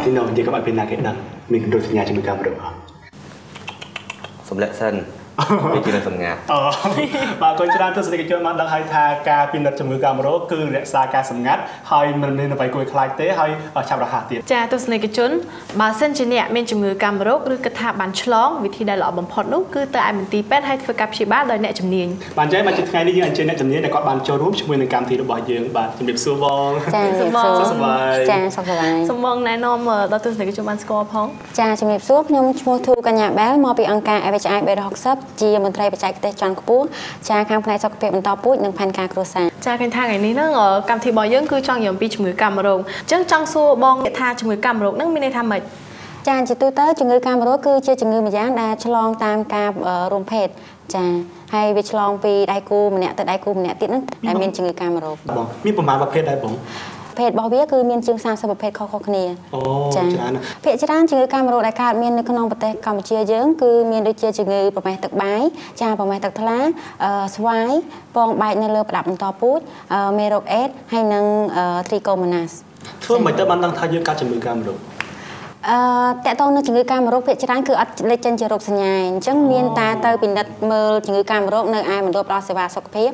ទទីនោះនិយាយកុំឲ្យពេលណាគេដឹងមានគម្រោងសញ្ញាជំងឺកាមរោគអត់សម្លាក់សិន វាជានៅសម្ងាត់អូបាទកូនច្រើនទស្សនិកជនបានដឹងហើយថាការពិនិត្យជំងឺកាមរោគគឺរក្សាការសម្ងាត់ហើយមិនមានអ្វីគួរឲ្យខ្លាចទេហើយឆាប់រហ័សទៀតចាទស្សនិកជនបើសិនជាអ្នកមានជំងឺកាមរោគឬគិតថាបានឆ្លងវិធីដែលល្អបំផុតនោះគឺទៅឯមន្ទីរពេទ្យហើយធ្វើការព្យាបាលដោយអ្នកជំនាញបាទអញ្ចឹងមកជាថ្ងៃនេះយើងអញ្ជើញអ្នកជំនាញដែលគាត់បានចូលរួមជាមួយនឹងកម្មវិធីរបស់យើងបាទជំរាបសួរបងចាសូមបងសុខសប្បាយចាសុខសប្បាយសូមបងណែនាំដល់ទស្សនិកជនបានស្គាល់ផងចាជំរាបសួរខ្ញុំឈ្មោះធូកញ្ញាបែលមកពីអង្គការ FHI 360ជាមន្ត្រីបច្ចេកទេសជាន់ខ្ពស់ចាខាងផ្នែកសុខភាពបន្តពូជនិងផែនការគ្រួសារចាឃើញថាថ្ងៃនេះហ្នឹងអឺកម្មវិធីរបស់យើងគឺចង់និយាយអំពីជំងឺកាមរោគអញ្ចឹងចង់សួរបងថាជំងឺកាមរោគហ្នឹងមានន័យថាម៉េចចាជាទូទៅជំងឺកាមរោគគឺជាជំងឺម្យ៉ាងដែលឆ្លងតាមការអឺរួមភេទចាហើយវាឆ្លងពីដៃគូម្នាក់ទៅដៃគូម្នាក់ទៀតហ្នឹងដែលមានជំងឺកាមរោគបងមានប្រមាណប្រភេទដែរបង ភេទរបស់វាគឺមានជាង30ប្រភេទខុសៗគ្នាអូចាច្រើនណាស់ភាគច្រើនជំងឺកាមរោគដែលកើតមាននៅក្នុងប្រទេសកម្ពុជាយើងគឺមានដូចជាជំងឺប្រមេះទឹកបាយចាប្រមេះទឹកថ្លាអឺស្វាយពងបែកនៅលើប្រដាប់បន្តពូជអឺមេរោគអេដส์ហើយនិងទ្រីកូម៉ូណាសធ្វើមិនទៅបានដឹងថាយើងកើតជំងឺកាមរោគអឺតកតងនឹងជំងឺកាមរោគភាគច្រើនគឺអត់លេចចេញជារោគសញ្ញាអញ្ចឹងមានតែទៅពិនិត្យមើលជំងឺកាមរោគនៅឯមណ្ឌលផ្ដល់សេវាសុខភាព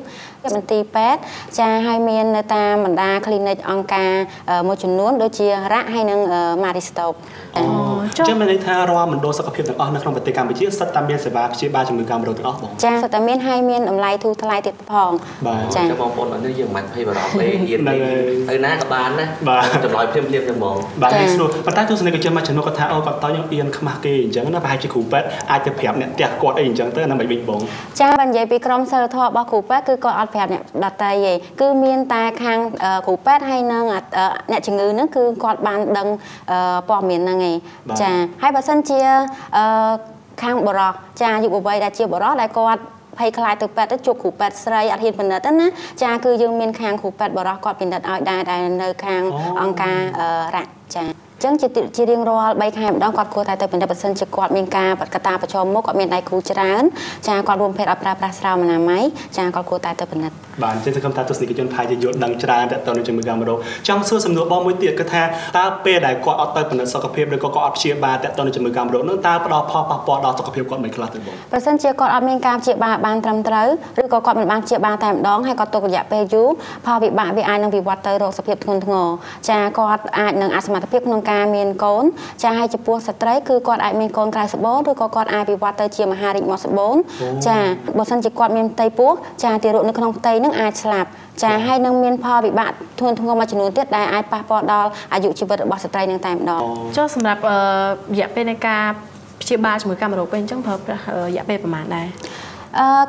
មន្ទីរពេទ្យចាហើយមាននៅតាមបណ្ដា clinic អង្គការអឺមួយចំនួនដូចជារ៉ាក់ហើយនិងអឺ Maristop អញ្ចឹងមានន័យថារាល់មណ្ឌលសុខភាពទាំងអស់នៅក្នុងប្រទេសកម្ពុជាសុទ្ធតែមានសេវាព្យាបាលជំងឺកាមរោគទាំងអស់បងចាសុទ្ធតែមានហើយមានតម្លៃធូរថ្លៃទៀតផងបាទចាចាំបងប្អូនអត់នេះយើងមិនបាច់ភ័យបារម្ភទេហ៊ានទៅទៅណាក៏បានណាបាទចម្លើយភ្លាមភ្លាមៗហ្នឹងហ្មងបាទងាយស្រួលប៉ុន្តែទស្សនិកជនមួយចំនួនគាត់ថាអូគាត់តើខ្ញុំអៀនខ្មាស់គេអញ្ចឹងណាប្រហែលជាគ្រូពេទ្យអាចទៅប្រាប់អ្នកផ្ទះគាត់អីអញ្ចឹងទៅអាហ្នឹងមិនវិញបងចាបើនិយាយពីក្រមសីលធម៌របស់គ្រូពេទ្យគឺគាត់អត់ប្រាប់អ្នកដតីទេគឺមានតែខាងអឺគ្រូពេទ្យហើយនិងអឺអ្នកជំងឺហ្នឹងគឺគាត់បានដឹងអឺព័ត៌មានហ្នឹងឯងបាទចាហើយបើសិនជាអឺខាងបរោះចាយុវវ័យដែលជាបរោះដែលគាត់ភ័យខ្លាចទៅពេទ្យទៅជួបគ្រូពេទ្យស្រីអត់ហ៊ានពិនិត្យទេណាចាគឺយើងមានខាងគ្រូពេទ្យបរោះគាត់ពិនិត្យឲ្យដែរដែលនៅខាងអង្គការអឺរ៉ាក់ចាអញ្ចឹងជាទីជារៀងរាល់3ខែម្ដងគាត់គួរតែទៅពិនិត្យបើសិនជាគាត់មានការបដកតាប្រឈមមុខគាត់មានដៃគូច្រើនចាគាត់រួមភេទអត់ប្រើប្រាស់ស្រោមអនាម័យចាគាត់គួរតែទៅពិនិត្យបាទអញ្ចឹងសង្ឃឹមថាទស្សនិកជនប្រហែលជាយល់ដឹងច្រើនតើតើនឹងជំងឺកាមរោគចង់សួរសំណួរបងមួយទៀតគឺថាតើពេលដែលគាត់អត់ទៅពិនិត្យសុខភាពឬក៏គាត់អត់ព្យាបាលតើតើនឹងជំងឺកាមរោគនោះតើផ្ដល់ផលប៉ះពាល់ដល់សុខភាពគាត់មិនខ្លះទៅបងប្រសិនជាគាត់អត់មានការព្យាបាលបានត្រឹមត្រូវឬក៏គាត់មិនបានព្យាបាលតែម្ដងហើយគាត់ទុករយៈពេលយូរផលវិបាកវាអាចនឹងវិវត្តទៅរោគសភាពធ្ងន់ធ្ងរចាគាត់អាចនឹងអសមត្ថភាពក្នុងការមានកូនចាហើយចំពោះស្ត្រីគឺគាត់អាចមានកូនក្រៅសបូរឬក៏គាត់អាចវិវត្តទៅជាមហារីកមាត់សបូនចាបើសិនជាគាត់មានផ្ទៃពោះចាទារកនៅក្នុងផ្ទៃនឹងអាចស្លាប់ចាហើយនឹងមានផលវិបាកធ្ងន់ធ្ងរមួយចំនួនទៀតដែលអាចប៉ះពាល់ដល់អាយុជីវិតរបស់ស្ត្រីនឹងតែម្ដងចុះសម្រាប់អឺរយៈពេលនៃការព្យាបាលជំងឺកាមរោគពេលអញ្ចឹងប្រើប្រាស់អឺរយៈពេលប្រហែលដែរអឺ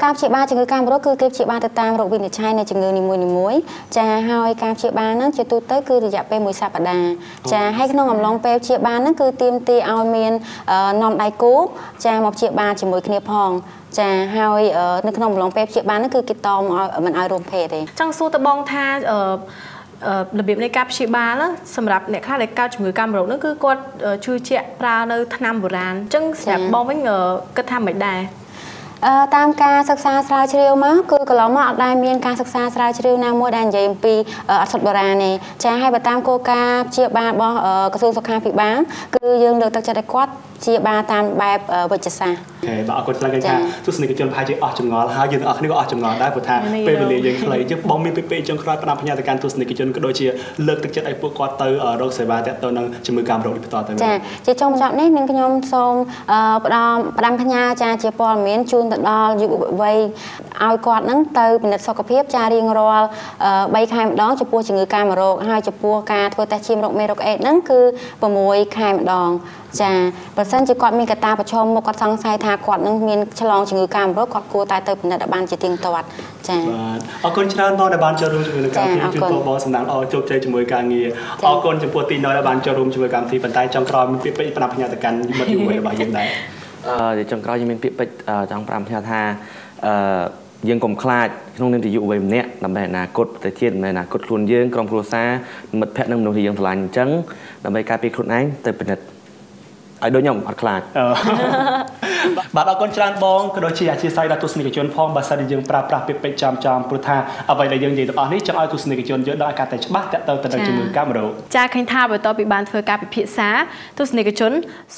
ការព្យាបាលជំងឺកាមរោគគឺគេព្យាបាលទៅតាមរោគវិនិច្ឆ័យនៃជំងឺនីមួយៗចាហើយការព្យាបាលហ្នឹងជាទូទៅគឺរយៈពេលមួយសប្តាហ៍ចាហើយក្នុងអំឡុងពេលព្យាបាលហ្នឹងគឺទាមទារឲ្យមានអឺនាំដៃគូចាមកព្យាបាលជាមួយគ្នាផងចាហើយអឺនៅក្នុងអំឡុងពេលព្យាបាលហ្នឹងគឺគេតមឲ្យមិនឲ្យរួមភេទទេចង់សួរទៅបងថាអឺអឺរបៀបនៃការព្យាបាលណាសម្រាប់អ្នកខ្លះដែលកើតជំងឺកាមរោគហ្នឹងគឺគាត់អឺជឿជាក់ប្រើនៅថ្នាំបុរាណអញ្ចឹងសម្រាប់បងវិញអឺគិតថាមិនដែរអឺ តាមការសិក្សាស្រាវជ្រាវមកគឺកន្លងមកអត់ដែលមានការសិក្សាស្រាវជ្រាវណាមួយដែលនិយាយអំពីអឺអត់សុទ្ធបុរាណទេចាហើយបើតាមគោលការណ៍ព្យាបាលរបស់អឺក្រសួងសុខាភិបាលគឺយើងលើកទឹកចិត្តឲ្យគាត់ព្យាបាលតាមបែបអឺវិជ្ជសាស្ត្រអូខេបាទអរគុណខ្លាំងឃើញថាទស្សនិកជនប្រហែលជាអស់ចម្ងល់ហើយយើងទាំងអស់គ្នាក៏អស់ចម្ងល់ដែរព្រោះថានេះពេលវេលាយើងខ្លីយើងបងមានពេលពេលចុងក្រោយផ្ដល់ផ្ញើទៅកាន់ទស្សនិកជនក៏ដូចជាលើកទឹកចិត្តឲ្យពួកគាត់ទៅអឺរកសេវាទាក់ទងនឹងជំងឺកាមរោគនេះបន្តទៅវិញចាជាចុងបញ្ចប់នេះនឹងខ្ញុំសូមអឺផ្ដល់ផ្ដាំផ្ញើចាជាព័ត៌មានជូនទៅដល់យុវវ័យឲ្យគាត់នឹងទៅពិនិត្យសុខភាពចារៀងរាល់អឺ3ខែម្ដងចំពោះជំងឺកាមរោគហើយចំពោះការធ្វើតេស្តឈាមរោគមេរោគអេដហ្នឹងគឺ6ខែម្ដង ចាបើសិនជាគាត់មានកត្តាប្រឈមមកគាត់សង្ស័យថាគាត់នឹងមានឆ្លងជំងឺកាមរោគគាត់គួរតែទៅពិនិត្យឲ្យបានជាទៀងទាត់ចាបាទអរគុណច្រើនបងដែលបានចូលរួមជាមួយនឹងកម្មវិធីចាជូនអរគុណពរបងសំណាងល្អជោគជ័យជាមួយការងារអរគុណចំពោះទីណយដែលបានចូលរួមជាមួយកម្មវិធីប៉ុន្តែចុងក្រោយមានពាក្យពេចន៍ផ្ដាំផ្ញើទៅកាន់មិត្តយុវវ័យរបស់យើងដែរអឺចុងក្រោយខ្ញុំមានពាក្យពេចន៍អឺចង់ប្រាំផ្ញើថាអឺយើងកុំខ្លាចក្នុងនាមជាយុវវ័យម្នាក់ដើម្បីអនាគតប្រទេសជាតិដើម្បីអនាគតខ្លួនយើងក្រុមគ្រួសារមិត្តភ័ក្តិនិងមនុស្សที่យើងស្រឡាញ់អញ្ចឹងដើម្បីការពារខ្លួនឯងទៅពិនិត្យ ឲ្យដូចខ្ញុំអត់ខ្លាចអឺ បាទអរគុណច្រើនបងក៏ដូចជាអធិស្ឋានដល់ទស្សនិកជនផងបើសិនជាយើងប្រើប្រាស់ពាក្យពេចន៍ចំចំព្រោះថាអ្វីដែលយើងនិយាយទាំងអស់នេះចង់ឲ្យទស្សនិកជនយល់ដល់ឲ្យកាន់តែច្បាស់តាក់ទងទៅនឹងជំងឺកាមរោគចាឃើញថាបន្ទាប់ពីបានធ្វើការពិភាក្សាទស្សនិកជន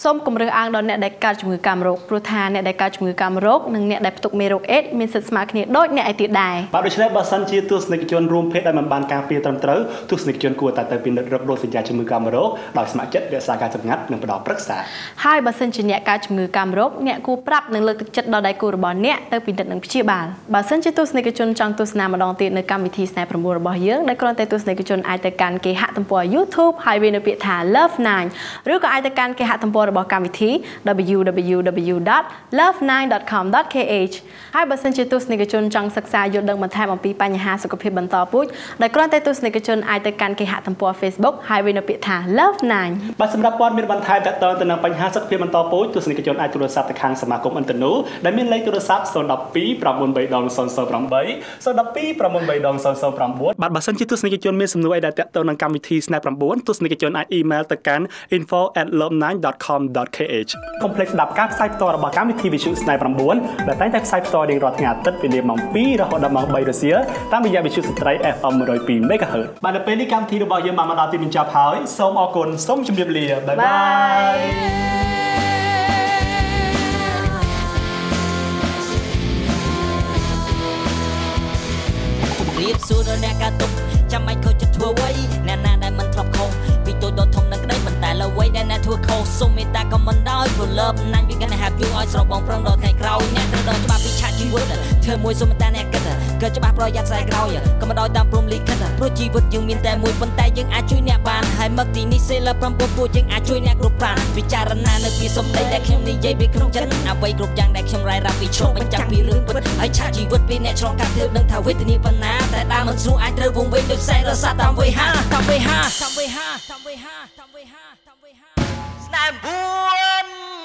សូមគម្រើសអាងដល់អ្នកដែលកើតជំងឺកាមរោគព្រោះថាអ្នកដែលកើតជំងឺកាមរោគនិងអ្នកដែលផ្ទុកមេរោគអេដមានសិទ្ធិស្មើគ្នាដូចអ្នកឯទៀតដែរបាទដូច្នេះបើសិនជាទស្សនិកជនរួមភេទដែលមិនបានការពារត្រឹមត្រូវទស្សនិកជនគួរតែទៅពិនិត្យរករោគសញ្ញាជំងឺកាមរោគដោយស្ម័គ្រចិត្តរក្សាការសម្ងាត់និងផ្ដល់ប្រឹក្សាហើយបើសិនជាអ្នកកើតជំងឺកាមរោគអ្នកគួរប្រាប់និងលើកទឹកចិត្តដល់ដៃគូរបស់អ្នកទៅពិនិត្យនិងព្យាបាលបើសិនជាទស្សនិកជនចង់ទស្សនាម្ដងទៀតនៅកម្មវិធីស្នេហ៍9របស់យើងដែលគ្រាន់តែទស្សនិកជនអាចទៅកាន់គេហទំព័រ YouTube ហើយវានៅពាក្យថា Love9 ឬក៏អាចទៅកាន់គេហទំព័ររបស់កម្មវិធី www.love9.com.kh ហើយបើសិនជាទស្សនិកជនចង់សិក្សាយល់ដឹងបន្ថែមអំពីបញ្ហាសុខភាពបន្តពូជដែលគ្រាន់តែទស្សនិកជនអាចទៅកាន់គេហទំព័រ Facebook ហើយវានៅពាក្យថា Love9 បាទសម្រាប់ព័ត៌មានបន្ថែមតាក់ទងទៅនឹងបញ្ហាសុខភាពបន្តពូជទស្សនិកជនអាចទូរស័ព្ទទៅខាងសមាគមអិនតនូដែលមានលេខទូរស័ព្ទ012 93008 012 93009បាទបើសិនជាទស្សនិកជនមានសំណួរអីដែលតាក់ទងនឹងកម្មវិធី Snap 9ទស្សនិកជនអាចអ៊ីមែលទៅកាន់ info@love9.com.kh កុំភ្លេចស្ដាប់ការផ្សាយផ្ទាល់របស់កម្មវិធី Visu Snap 9ដែលតែងតែផ្សាយផ្ទាល់រៀងរាល់ថ្ងៃអាទិត្យវេលាម៉ោង2រហូតដល់ម៉ោង3រសៀលតាមរយៈ Visu ស្ត្រី FM 102 MHz បាទនៅពេលនេះកម្មវិធីរបស់យើងបានមកដល់ទីបញ្ចប់ហើយសូមអរគុណសូមជម្រាបលាបាយបាយ រាបសួរដល់អ្នកកើតទុកចាំបាច់ខុសចិត្តធ្វើអ្វីអ្នកណាដែលមិនធ្លាប់ខុសពីតូចដល់ធំនឹងក្តីប៉ុន្តែលើអ្វីដែលអ្នកធ្វើខុសសូមមេត្តាក៏មិនដោយព្រោះ love ណាញ់វាកាន់តែ happy ឲ្យស្របងប្រងដល់ថ្ងៃក្រោយអ្នកត្រូវដល់ច្បាប់ពីឆាកជីវិតធ្វើមួយសូមតែអ្នកគិត ក៏ច្បាស់ប្រយ័ត្នខ្សែក្រោយក៏មិនដោយតាមព្រំលិខិតព្រោះជីវិតយើងមានតែមួយប៉ុន្តែយើងអាចជួយអ្នកបានហើយមកទីនេះសេល9ពួកយើងអាចជួយអ្នកគ្រប់ប្រានពិចារណានៅពីសម្ដីដែលខ្ញុំនិយាយពីក្នុងចិត្តអ្វីគ្រប់យ៉ាងដែលខ្ញុំរាយរាប់ពីឆ្លងបញ្ចាំងពីរឿងពិតហើយឆាកជីវិតពីអ្នកឆ្លងកាត់ទើបនឹងថាវេទនាប៉ុណ្ណាតែដើមមិនស្រួលអាចត្រូវវងវិញដោយខ្សែរសាតាមវេហាតាមវេហាតាមវេហាតាមវេហាតាមវេហាតាមវេហាស្នេហ៍4